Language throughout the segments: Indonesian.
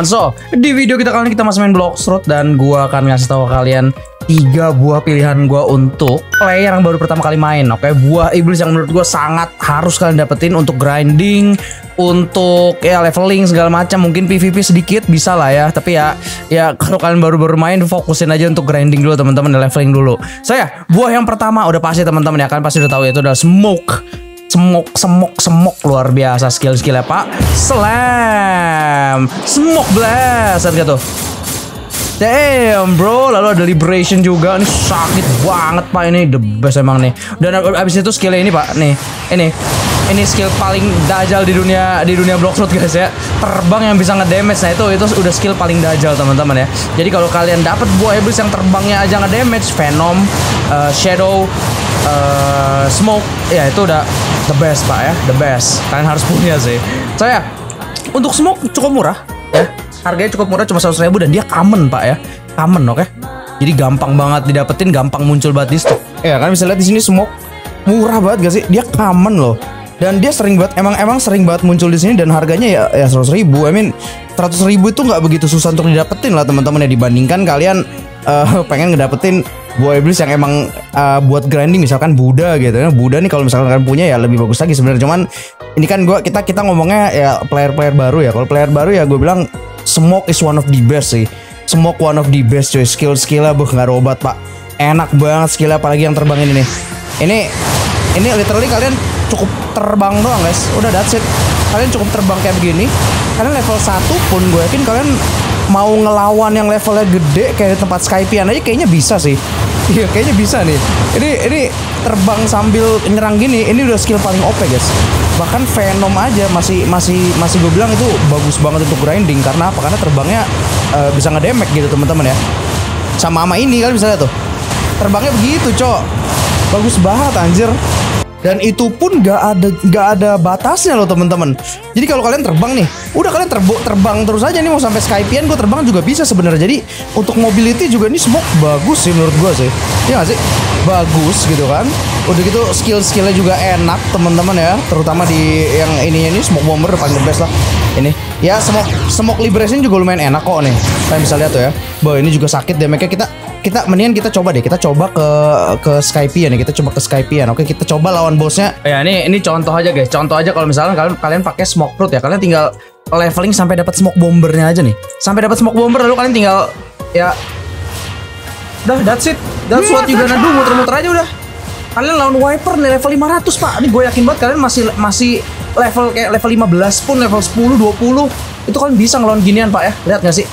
teman-teman. So, di video kita kali ini kita masih main Bloxroot dan gua akan ngasih tahu kalian tiga buah pilihan gua untuk player yang baru pertama kali main. Oke, buah iblis yang menurut gua sangat harus kalian dapetin untuk grinding, untuk ya leveling segala macam. Mungkin PVP sedikit bisa lah ya, tapi ya ya kalau kalian baru-baru main fokusin aja untuk grinding dulu teman-teman dan leveling dulu. Saya so, buah yang pertama udah pasti teman-teman ya kan pasti udah tahu itu adalah smoke semok semok semok luar biasa skill skillnya pak. Slam. Smoke blast. Lihat tuh. Damn bro, lalu ada liberation juga. Ini sakit banget pak. Ini the best emang nih. Dan abis itu skillnya ini pak. Nih, ini. Ini skill paling dajal di dunia di dunia Bloxroot guys ya. Terbang yang bisa ngedamage. Nah itu itu udah skill paling dajal teman-teman ya. Jadi kalau kalian dapat buah iblis yang terbangnya aja ngedamage Venom, uh, Shadow, uh, Smoke Ya itu udah the best pak ya. The best. Kalian harus punya sih. Saya Untuk Smoke cukup murah. Ya. Harganya cukup murah cuma seratus ribu dan dia common pak ya. Common oke? Okay? jadi gampang banget didapetin gampang muncul banget di stok ya kan bisa lihat di sini smoke murah banget gak sih? Dia common loh. Dan dia sering banget emang emang sering banget muncul di sini dan harganya ya ya seratus ribu. I mean seratus ribu itu nggak begitu susah untuk didapetin lah teman-teman ya. Dibandingkan kalian uh, pengen ngedapetin buah iblis yang emang uh, buat grinding misalkan Buddha gitu ya Buddha nih kalau misalkan kalian punya ya lebih bagus lagi sebenarnya cuman ini kan gua kita kita ngomongnya ya player-player baru ya kalau player baru ya gue bilang Smoke is one of the best sih. Smoke one of the best cuy. Skill skillnya buh nggak obat pak. Enak banget skillnya apalagi yang terbang ini nih. Ini ini literally kalian cukup terbang doang guys. Udah that's it. Kalian cukup terbang kayak begini. Kalian level 1 pun gue yakin kalian mau ngelawan yang levelnya gede kayak di tempat Skypian aja kayaknya bisa sih. Iya kayaknya bisa nih. Ini ini terbang sambil nyerang gini, ini udah skill paling OP guys. Bahkan Venom aja masih masih masih gue bilang itu bagus banget untuk grinding karena apa? Karena terbangnya uh, bisa ngedamage gitu teman-teman ya. Sama sama ini kalian bisa lihat tuh. Terbangnya begitu, Cok. Bagus banget anjir dan itu pun gak ada gak ada batasnya loh teman-teman. Jadi kalau kalian terbang nih udah kalian terbo, terbang terus aja nih mau sampai Skypian gue terbang juga bisa sebenarnya. Jadi untuk mobility juga ini smoke bagus sih menurut gue sih. Ya gak sih? Bagus gitu kan? Udah gitu skill-skillnya juga enak teman-teman ya. Terutama di yang ininya ini smoke bomber paling the best lah. Ini. Ya smoke smoke liberation juga lumayan enak kok nih. Kalian bisa lihat tuh ya. Bahwa ini juga sakit damage kita kita mendingan kita coba deh kita coba ke ke Skypian ya kita coba ke Skypian oke? Kita coba lawan bosnya. Ya ini ini contoh aja guys. Contoh aja kalau misalnya kalian kalian pakai smoke fruit ya. Kalian tinggal leveling sampai dapat smoke bombernya aja nih. Sampai dapat smoke bomber lalu kalian tinggal ya. Udah that's it. That's what you gonna do. muter-muter aja udah. Kalian lawan wiper nih level 500 pak. Ini gue yakin banget kalian masih masih level kayak level 15 pun level 10 20 itu kalian bisa ngelawan ginian pak ya. Lihat gak sih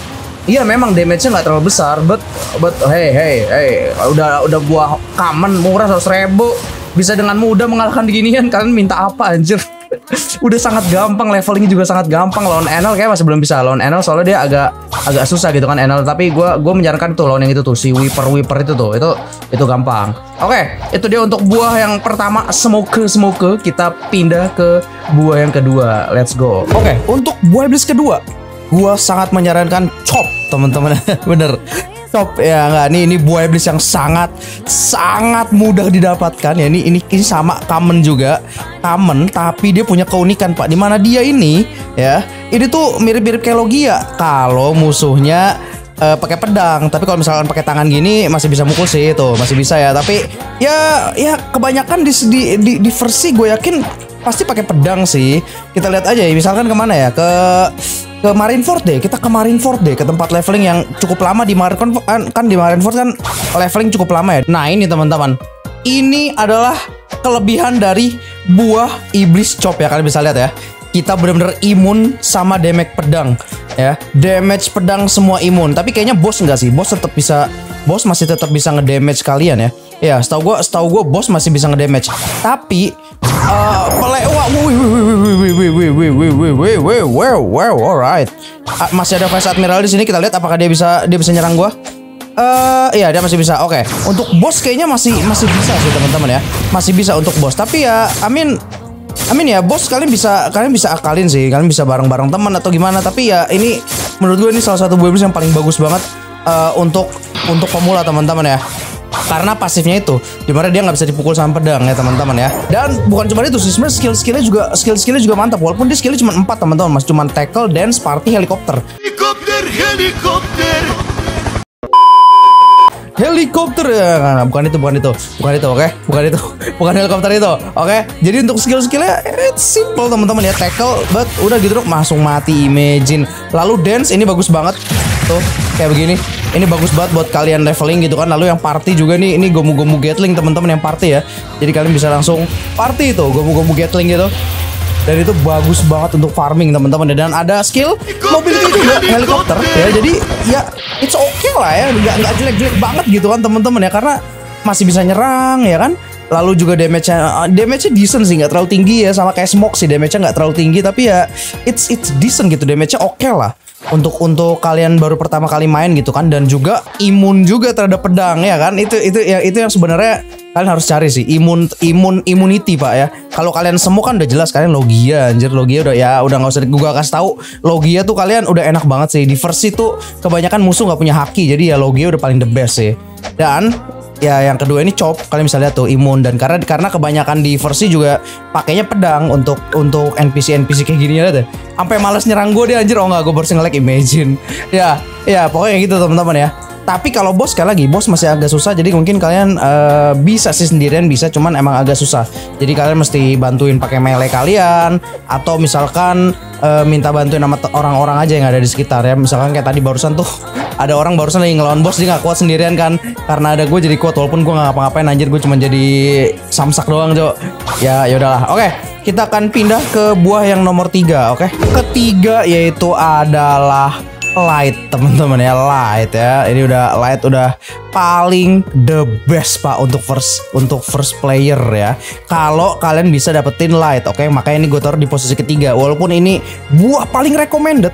Iya memang damage-nya nggak terlalu besar, but but hey hey hey udah udah gua common murah seratus ribu bisa dengan mudah mengalahkan beginian kalian minta apa anjir? udah sangat gampang levelingnya juga sangat gampang lawan Enel kayak masih belum bisa lawan Enel soalnya dia agak agak susah gitu kan Enel tapi gua gua menyarankan tuh lawan yang itu tuh si Wiper Wiper itu tuh itu itu gampang. Oke, okay, itu dia untuk buah yang pertama smoke smoke kita pindah ke buah yang kedua. Let's go. Oke, okay, untuk buah iblis kedua gua sangat menyarankan chop teman-teman. Bener. Chop ya nggak nih ini buah iblis yang sangat sangat mudah didapatkan. Ya ini ini ini sama common juga. Common tapi dia punya keunikan pak. Di mana dia ini ya ini tuh mirip-mirip kayak logia. Kalau musuhnya uh, pakai pedang. Tapi kalau misalkan pakai tangan gini masih bisa mukul sih itu masih bisa ya. Tapi ya ya kebanyakan di di di, di versi gue yakin pasti pakai pedang sih. Kita lihat aja ya. Misalkan ke mana ya? Ke ke Marineford deh kita ke Marineford deh ke tempat leveling yang cukup lama di Marineford kan, kan di Marineford kan leveling cukup lama ya. Nah ini teman-teman. Ini adalah kelebihan dari buah iblis chop ya kalian bisa lihat ya kita benar-benar imun sama damage pedang ya damage pedang semua imun tapi kayaknya bos enggak sih bos tetap bisa bos masih tetap bisa ngedamage kalian ya ya setahu gue setahu gue bos masih bisa ngedamage tapi uh, pelewa wow alright uh, masih ada vice admiral di sini kita lihat apakah dia bisa dia bisa nyerang gua Uh, iya dia masih bisa. Oke, okay. untuk bos kayaknya masih masih bisa sih teman-teman ya. Masih bisa untuk bos. Tapi ya, I mean Amin ya, bos kalian bisa kalian bisa akalin sih, kalian bisa bareng-bareng teman atau gimana. Tapi ya ini menurut gue ini salah satu build yang paling bagus banget uh, untuk untuk pemula teman-teman ya. karena pasifnya itu di mana dia nggak bisa dipukul sama pedang ya teman-teman ya dan bukan cuma itu sih sebenarnya skill skillnya juga skill skillnya juga mantap walaupun dia skillnya cuma empat teman-teman mas cuma tackle dance party helikopter Helikopter, helikopter. Helikopter. Ya bukan itu bukan itu. Bukan itu oke? Bukan itu. Bukan helikopter itu oke? Jadi untuk skill skillnya it's simple teman-teman ya. Tackle but udah gitu dong langsung mati imagine. Lalu dance ini bagus banget. Tuh kayak begini. Ini bagus banget buat kalian leveling gitu kan. Lalu yang party juga nih ini gomu-gomu gatling teman-teman yang party ya. Jadi kalian bisa langsung party itu gomu-gomu gatling gitu dan itu bagus banget untuk farming teman-teman. Dan ada skill mobility juga helikopter. Ya jadi ya it's okay lah ya. Nggak nggak jelek-jelek banget gitu kan teman-teman ya. Karena masih bisa nyerang ya kan? Lalu juga damage-nya damage-nya decent sih nggak terlalu tinggi ya. Sama kayak smoke sih damage-nya nggak terlalu tinggi. Tapi ya it's it's decent gitu. Damage-nya oke okay lah untuk untuk kalian baru pertama kali main gitu kan dan juga imun juga terhadap pedang ya kan? Itu itu ya itu yang sebenarnya kalian harus cari sih imun imun immunity pak ya. Kalau kalian semua kan udah jelas kalian logia anjir. Logia udah ya udah nggak usah gua kasih tahu logia tuh kalian udah enak banget sih. Di versi tuh kebanyakan musuh nggak punya haki jadi ya logia udah paling the best sih. Dan ya yang kedua ini chop. Kalian bisa lihat tuh imun dan karena karena kebanyakan di versi juga pakainya pedang untuk untuk NPC NPC kayak gini ya sampai males nyerang gue dia anjir. Oh nggak gue baru nge-lag imagine. Ya ya pokoknya gitu teman-teman ya tapi kalau bos sekali lagi bos masih agak susah. Jadi mungkin kalian uh, bisa sih sendirian bisa cuman emang agak susah. Jadi kalian mesti bantuin pakai melee kalian atau misalkan uh, minta bantuin sama orang-orang aja yang ada di sekitar ya. Misalkan kayak tadi barusan tuh ada orang barusan lagi ngelawan bos dia nggak kuat sendirian kan. Karena ada gue jadi kuat walaupun gue nggak ngapa-ngapain anjir gue cuma jadi samsak doang jo. Ya yaudahlah oke kita akan pindah ke buah yang nomor tiga oke? Ketiga yaitu adalah light teman-teman ya light ya. Ini udah light udah paling the best pak untuk first untuk first player ya. Kalau kalian bisa dapetin light oke? Makanya ini gue taruh di posisi ketiga. Walaupun ini buah paling recommended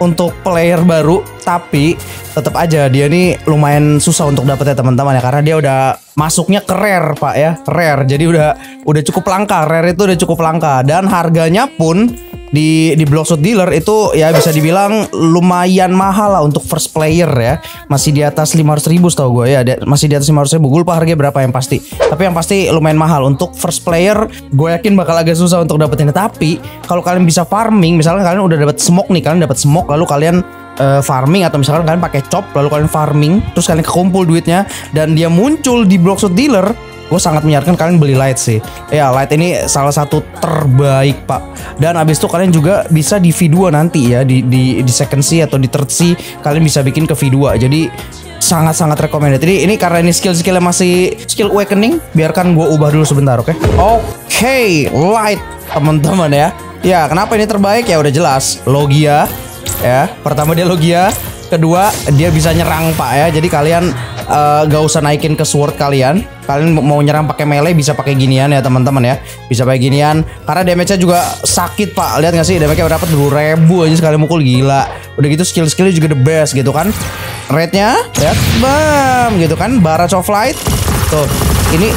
untuk player baru tapi tetap aja dia ini lumayan susah untuk dapetnya teman-teman ya. Karena dia udah masuknya ke rare pak ya. Rare. Jadi udah udah cukup langka. Rare itu udah cukup langka. Dan harganya pun di di Blockshot Dealer itu ya bisa dibilang lumayan mahal lah untuk first player ya. Masih di atas 500 ribu setahu gue ya. Masih di atas 500 ribu. Gue lupa harganya berapa yang pasti. Tapi yang pasti lumayan mahal untuk first player. Gue yakin bakal agak susah untuk dapetinnya. Tapi kalau kalian bisa farming, misalnya kalian udah dapet smoke nih, kalian dapat smoke lalu kalian uh, farming atau misalkan kalian pakai chop lalu kalian farming terus kalian kekumpul duitnya dan dia muncul di Blockshot Dealer gue sangat menyarankan kalian beli light sih. Ya light ini salah satu terbaik pak. Dan abis itu kalian juga bisa di V2 nanti ya di di di second C atau di third C kalian bisa bikin ke V2 jadi sangat-sangat recommended. Jadi ini karena ini skill-skillnya masih skill awakening biarkan gue ubah dulu sebentar oke? Okay? oke okay, light teman-teman ya. Ya kenapa ini terbaik? Ya udah jelas. Logia ya. Pertama dia logia kedua dia bisa nyerang pak ya. Jadi kalian uh, gak usah naikin ke sword kalian. Kalian mau nyerang pakai melee bisa pakai ginian ya teman-teman ya. Bisa pakai ginian. Karena damage-nya juga sakit pak. Lihat gak sih? Damage-nya dapat ribu aja sekali mukul gila. Udah gitu skill-skillnya juga the best gitu kan. Rate-nya ya bam gitu kan. Barrage of light. Tuh ini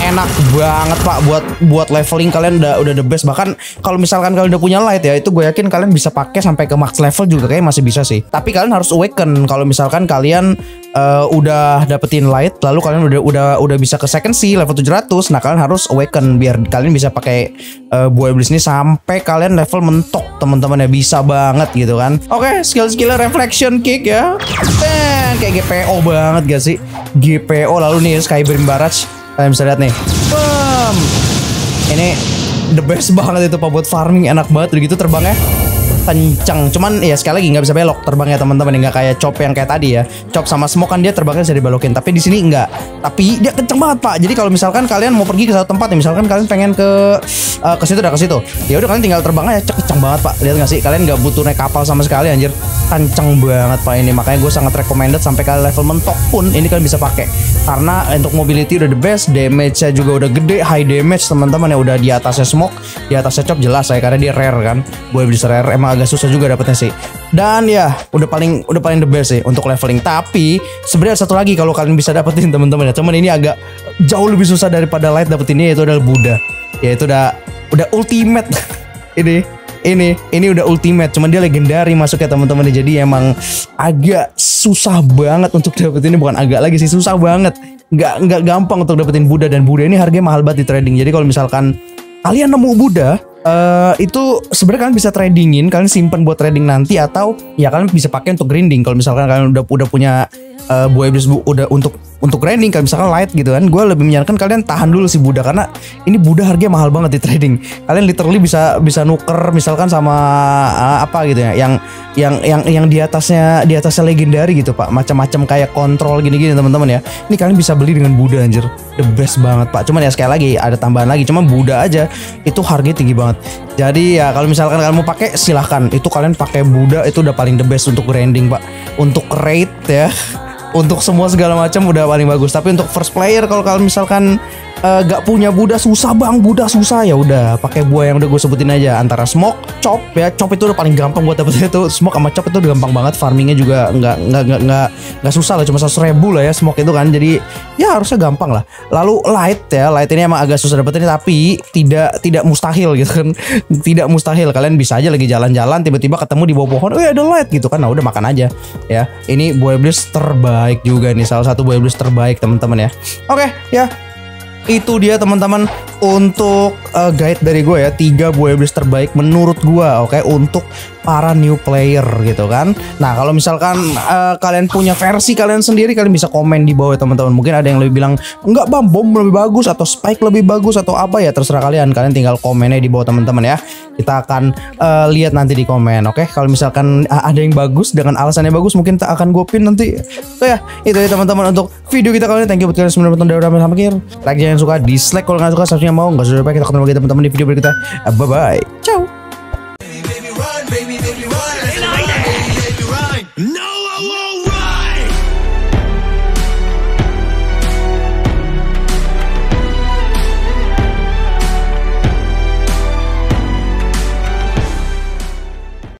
enak banget pak. Buat buat leveling kalian udah udah the best. Bahkan kalau misalkan kalian udah punya light ya itu gue yakin kalian bisa pakai sampai ke max level juga kayak masih bisa sih. Tapi kalian harus awaken. Kalau misalkan kalian uh, udah dapetin light lalu kalian udah udah udah bisa ke second sea level 700 nah kalian harus awaken biar kalian bisa pakai uh, buah iblis ini sampai kalian level mentok. Teman-teman ya bisa banget gitu kan. Oke okay, skill skill reflection kick ya. Ben, kayak GPO banget gak sih? GPO lalu nih Skybeam Barrage. Kalian bisa lihat nih. Bam. Ini the best banget itu pak. Buat farming enak banget. Udah gitu terbangnya kencang cuman ya sekali lagi nggak bisa belok terbangnya teman-teman. Nggak kayak chop yang kayak tadi ya. Chop sama smoke kan dia terbangnya bisa dibelokin. Tapi di sini enggak tapi dia kenceng banget pak. Jadi kalau misalkan kalian mau pergi ke satu tempat ya misalkan kalian pengen ke uh, ke situ udah ke situ. Ya udah kalian tinggal terbang aja kenceng banget pak. Lihat nggak sih? Kalian nggak butuh naik kapal sama sekali anjir. Kenceng banget pak ini. Makanya gue sangat recommended sampai kalian level mentok pun ini kalian bisa pakai. Karena untuk mobility udah the best damage-nya juga udah gede high damage teman-teman ya udah di atasnya smoke di atasnya chop jelas saya karena dia rare kan. Gue bisa rare. Emang agak susah juga dapetnya sih. Dan ya, udah paling udah paling the best sih untuk leveling. Tapi sebenarnya satu lagi kalau kalian bisa dapetin teman-teman ya. Cuman ini agak jauh lebih susah daripada light dapetin ini yaitu adalah Buddha. Ya itu udah udah ultimate. ini ini ini udah ultimate cuman dia legendary masuk ya teman-teman jadi emang agak susah banget untuk dapetin ini bukan agak lagi sih susah banget nggak nggak gampang untuk dapetin Buddha dan Buddha ini harganya mahal banget di trading. Jadi kalau misalkan kalian nemu Buddha eh itu sebenarnya kalian bisa tradingin, kalian simpen buat trading nanti atau ya kalian bisa pakai untuk grinding. Kalau misalkan kalian udah udah punya eh buah iblis bu- udah untuk untuk grinding kalau misalkan light gitu kan, gue lebih menyarankan kalian tahan dulu si Buddha karena ini Buddha harganya mahal banget di trading. Kalian literally bisa bisa nuker misalkan sama eh, apa gitu ya, yang yang yang yang di atasnya di atasnya legendary gitu pak, macam-macam kayak kontrol gini-gini teman-teman ya. Ini kalian bisa beli dengan Buddha anjir, the best banget pak. Cuman ya sekali lagi ada tambahan lagi, cuma Buddha aja itu harganya tinggi banget. Jadi ya kalau misalkan kalian mau pakai silahkan, itu kalian pakai Buddha itu udah paling the best untuk grinding pak, untuk rate ya untuk semua segala macam udah paling bagus. Tapi untuk first player kalau kalian misalkan eh, gak punya Buddha susah bang, Buddha susah ya udah pakai buah yang udah gue sebutin aja antara smoke, chop ya, chop itu udah paling gampang buat dapetin itu. Smoke sama chop itu udah gampang banget, farmingnya juga nggak nggak nggak nggak nggak susah lah, cuma seratus ribu lah ya smoke itu kan. Jadi ya harusnya gampang lah. Lalu light ya, light ini emang agak susah dapetin tapi tidak tidak mustahil gitu kan, tidak mustahil. Kalian bisa aja lagi jalan-jalan tiba-tiba ketemu di bawah pohon, oh ada light gitu kan, nah udah makan aja ya. Ini buah iblis terbaik juga nih, salah satu buah iblis terbaik teman-teman ya. Oke ya, itu dia teman-teman. Untuk uh, guide dari gue ya tiga buah iblis terbaik menurut gue oke? Untuk para new player gitu kan? Nah kalau misalkan uh, kalian punya versi kalian sendiri kalian bisa komen di bawah ya teman-teman. Mungkin ada yang lebih bilang enggak bang bom lebih bagus atau spike lebih bagus atau apa ya? Terserah kalian. Kalian tinggal komennya di bawah teman-teman ya. Kita akan uh, lihat nanti di komen oke? Kalau misalkan ada yang bagus dengan alasannya bagus mungkin tak akan gue pin nanti. So ya itu ya teman-teman untuk video kita kali ini. Thank you buat kalian semua nonton. Dari sampai akhir. Like jangan suka dislike kalau nggak suka subscribe mau nggak suka kita ketemu lagi teman-teman di video berikutnya. Bye bye ciao